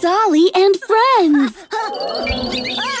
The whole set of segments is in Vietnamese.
Dolly and friends!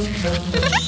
Thank you.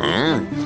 嗯。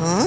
Hả?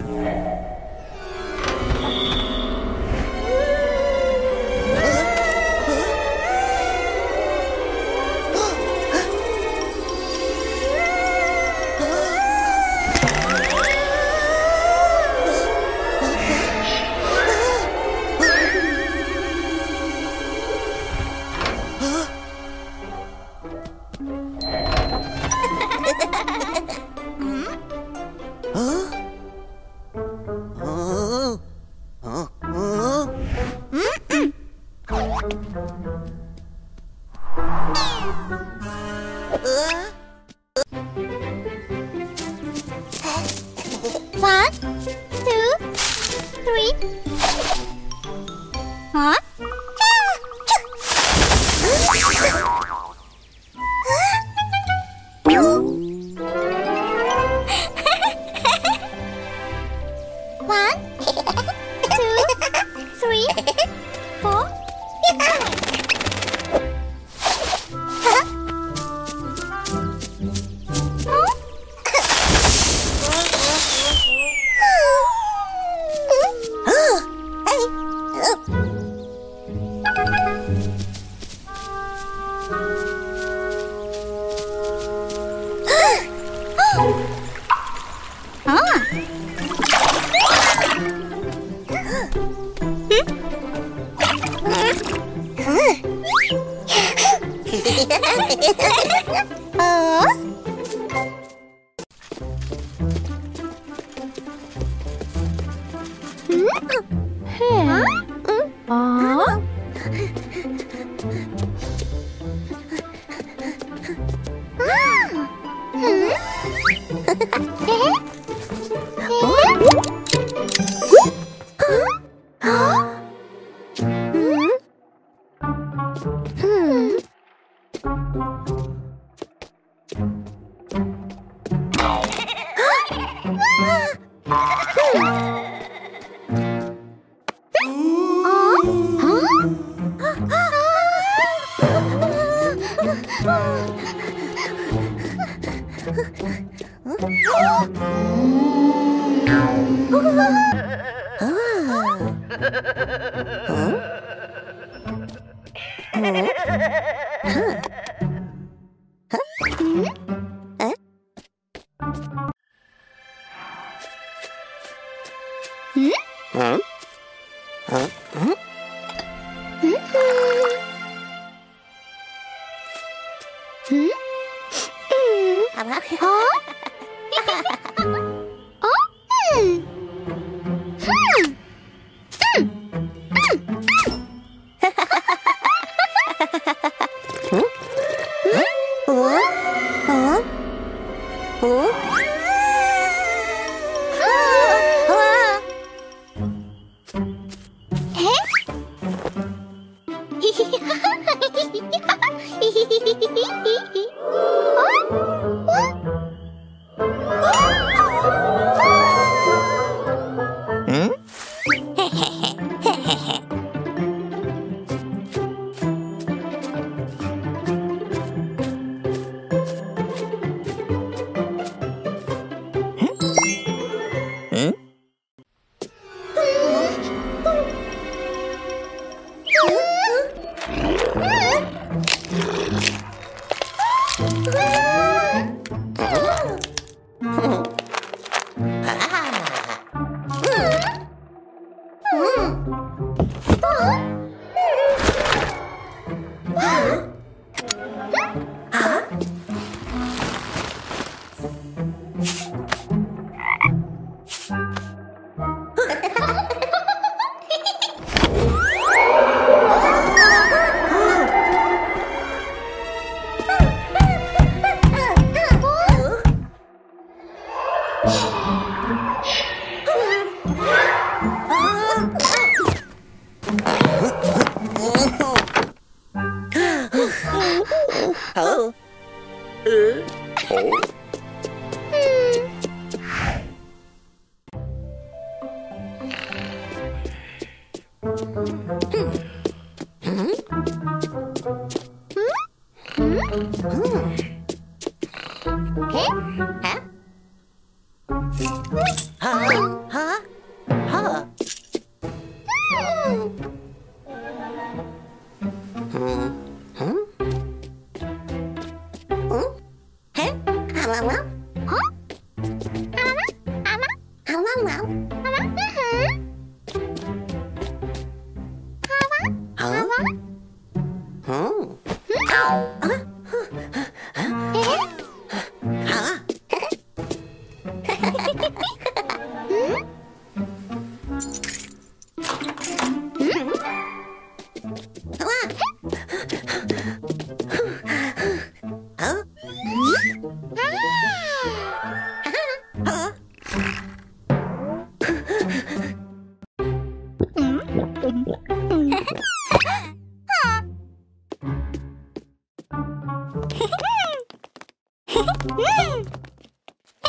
dịch vụ One, two, three. Hehehehe Uh, oh. oh.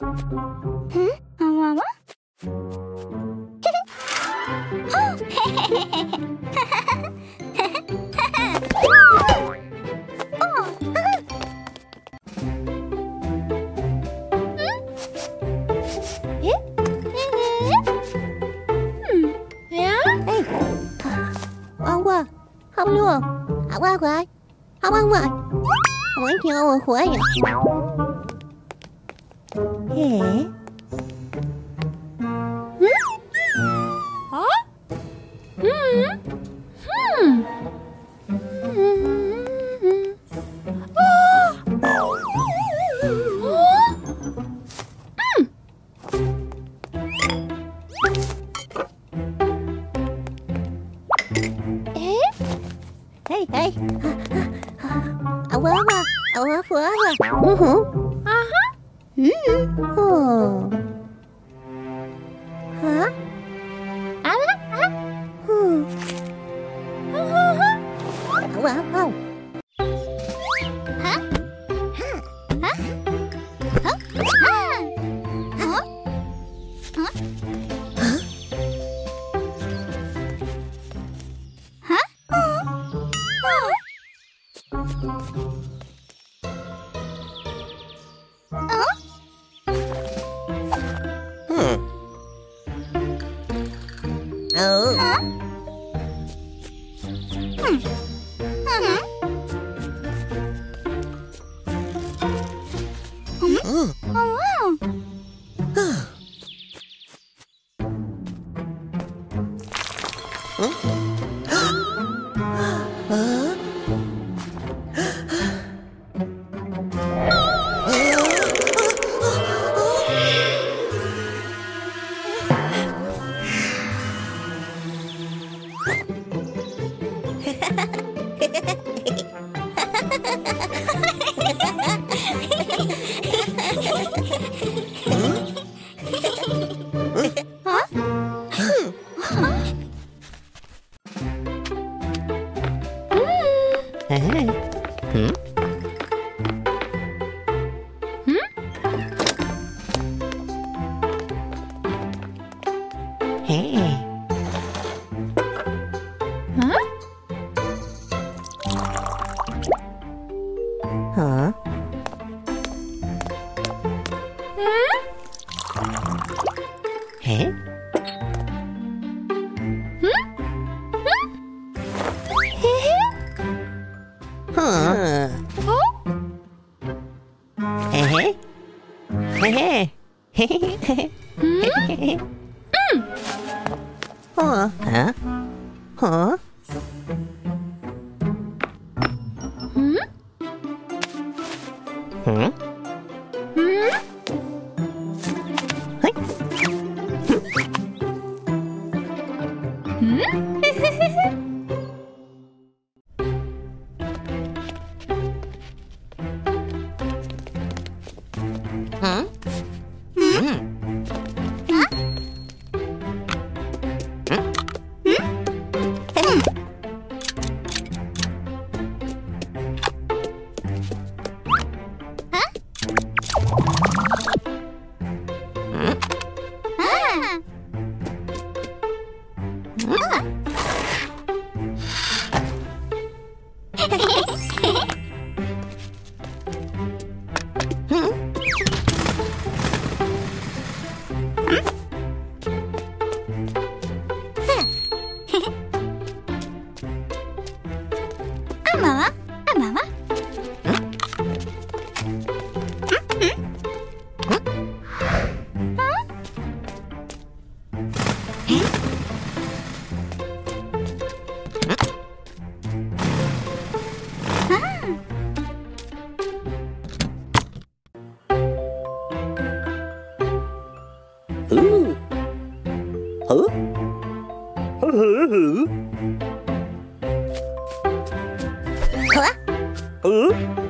Hmm? Mama? không luôn không ăn rồi. Không ăn rồi. Không ăn nhiều rồi, khỏe vậy. 嗯嗯。嘿嘿嘿嘿 어? 어?